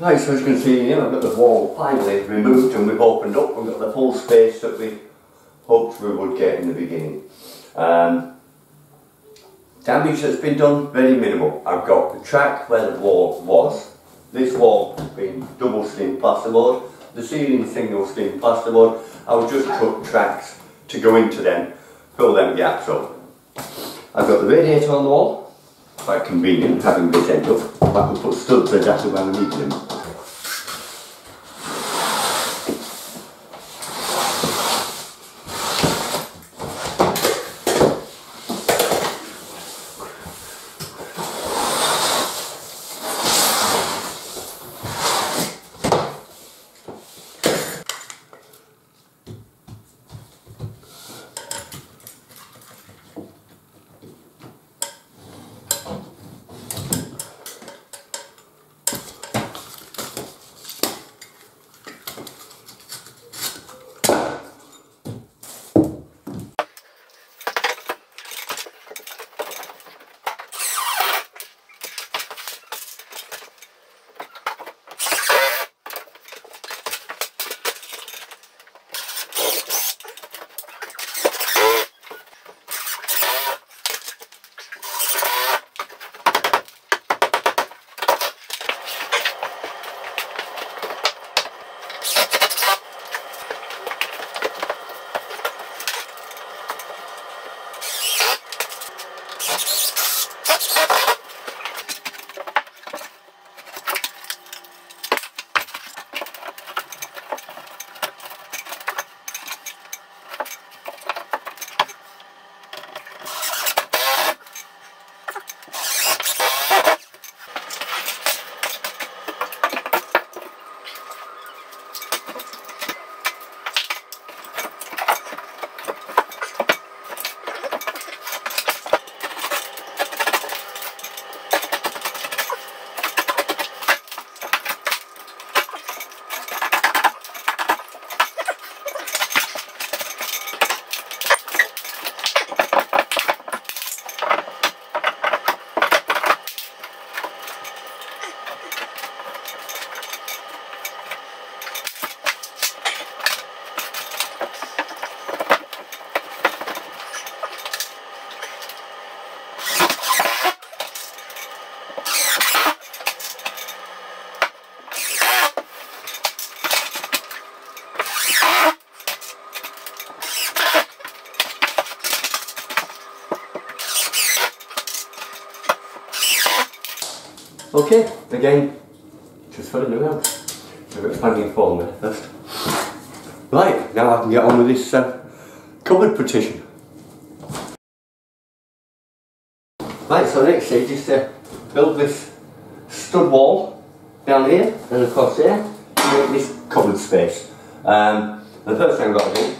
Right, so as you can see here, I've got the wall finally removed and we've opened up. We've got the full space that we hoped we would get in the beginning. Um, damage that's been done, very minimal. I've got the track where the wall was. This wall being double steam plasterboard. The ceiling single steam plasterboard. I'll just cut tracks to go into them, fill them gaps up. I've got the radiator on the wall quite convenient having this end up. I can put studs exactly where I need them. Okay, again, just for the new house. We're expanding form there first. Right, now I can get on with this uh, cupboard partition. Right, so next stage is to build this stud wall down here and across here to make this cupboard space. Um, the first thing I've got to do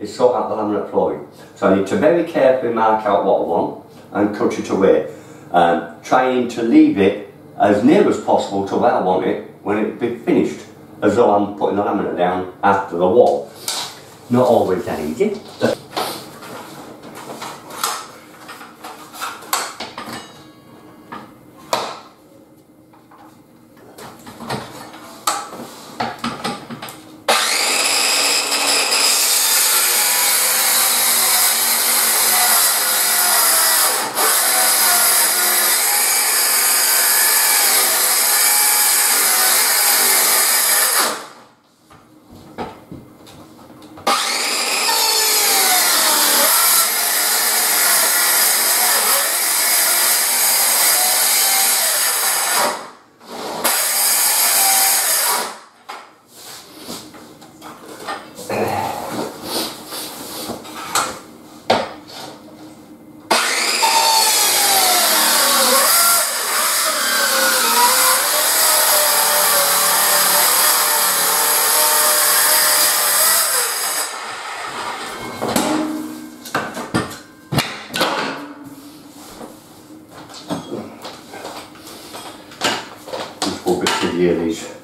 is sort out the laminate flooring. So I need to very carefully mark out what I want and cut it away. Um, trying to leave it as near as possible to where I want it when it be finished, as though I'm putting the laminate down after the wall. Not always that easy, Probe jährlich.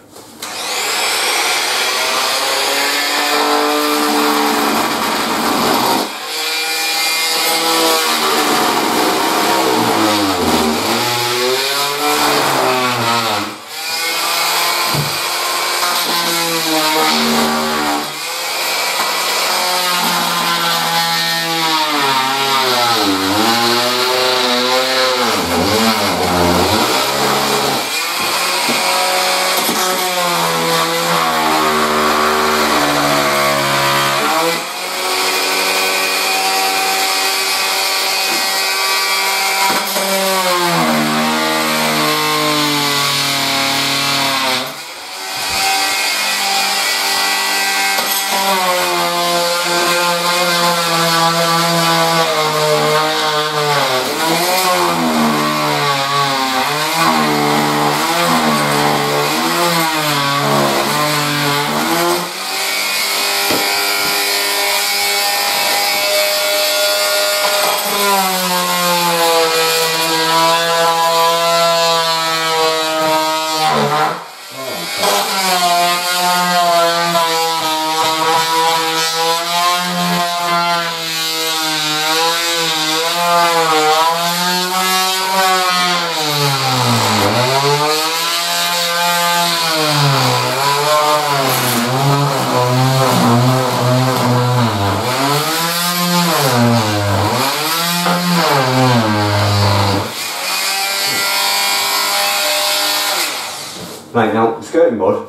Skirting board.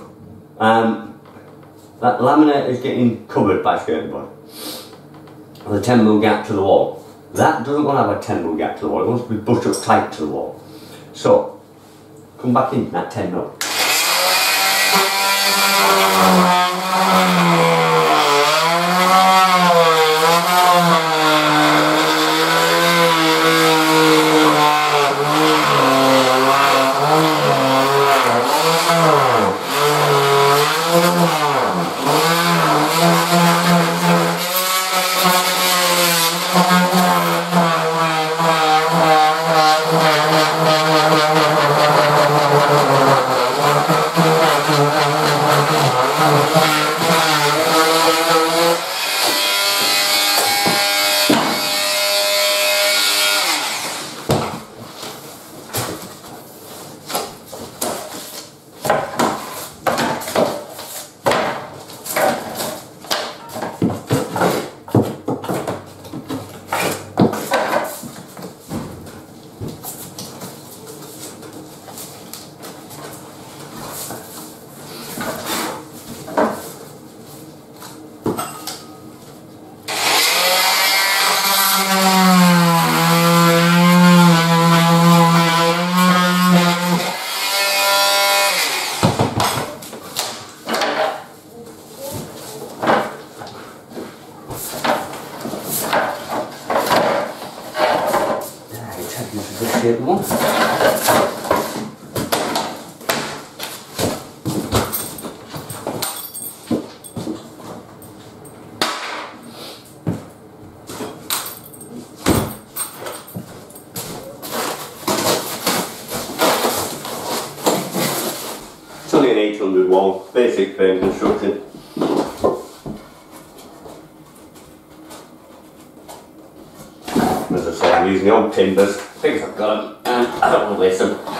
Um, that laminate is getting covered by skirting board. The 10 mm gap to the wall. That doesn't want to have a 10 mm gap to the wall, it wants to be pushed up tight to the wall. So, come back in that 10 basic frame construction. As I say, I'm using the old timbers, things I've got and I don't want to waste them.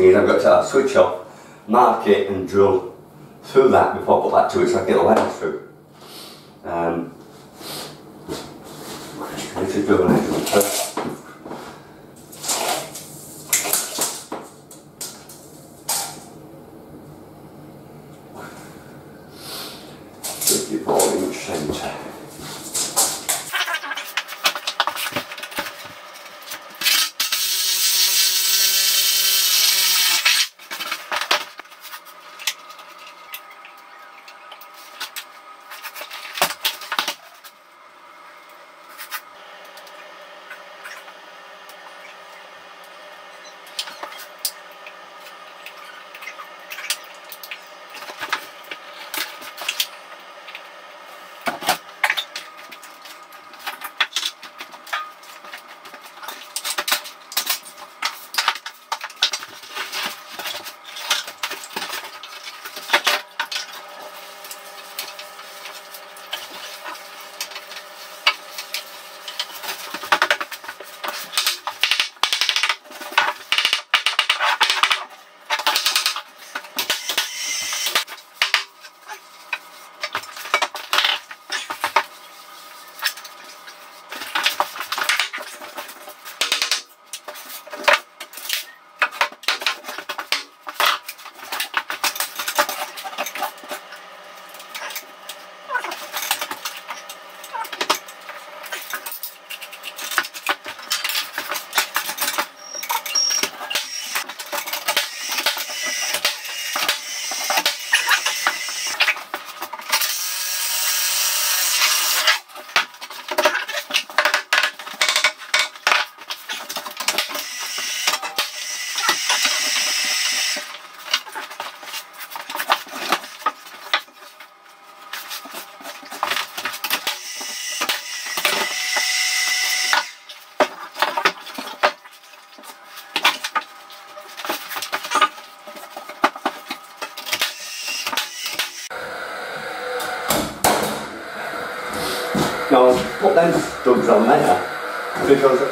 Thing is I've got to switch off, mark it and drill through that before I put that to it so I get the wires through.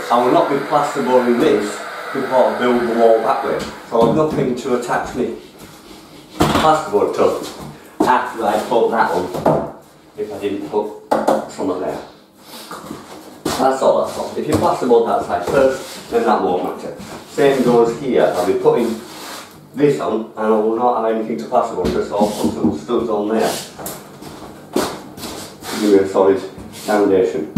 I will not be plasterboarding this before I build the wall that way. So I've nothing to attach me plasterboard to after I put that on if I didn't put something there. That's all that's all. If you plasterboard that side first, then that won't matter. Same goes here. I'll be putting this on and I will not have anything to plasterboard, just I'll put some studs on there. Give me a solid foundation.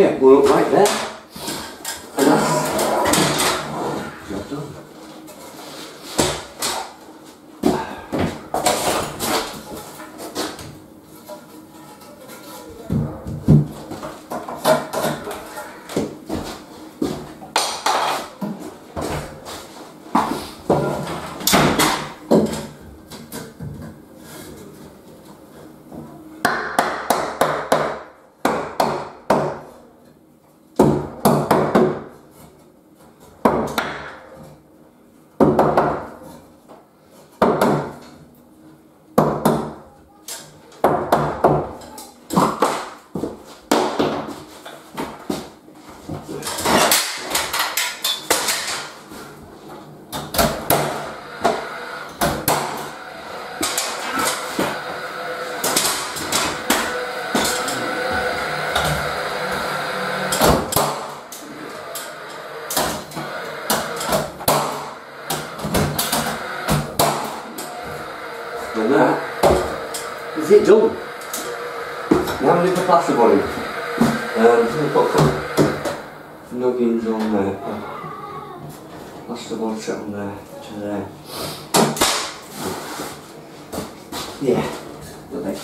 We're up right there. And that's job done. And that is it done. Now we need the plasterboard in. Um, so we've got some noggins on there. Plasterboard set on there to there. Yeah, lovely.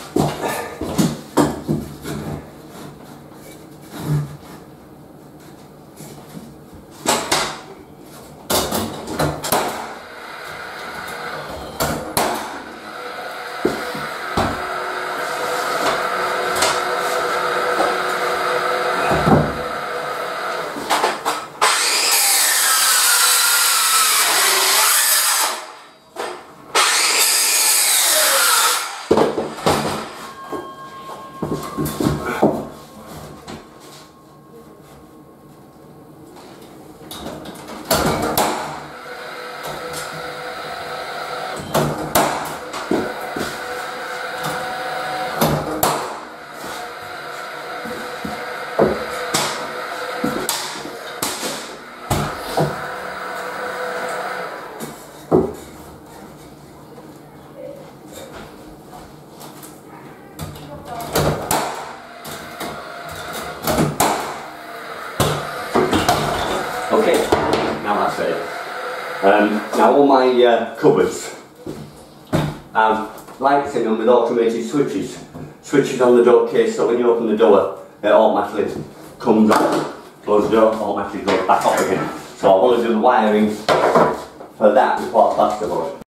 Okay, now that's it. Um, now all my uh, cupboards have lights in them with automated switches. Switches on the door case so when you open the door it automatically comes up, close the door, automatically goes back off again. So I want to do the wiring for that before I plasterboard.